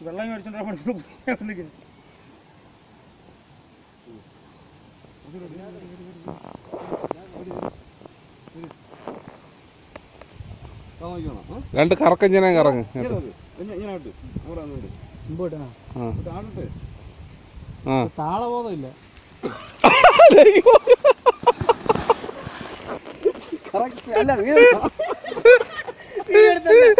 വെള്ളം മേടിച്ചോണ്ട് രണ്ട് കറക്കഞ്ചനെ കറങ്ങ് മുമ്പോട്ടാ ആ. ആ. താളബോധമില്ല. അല്ല വീട്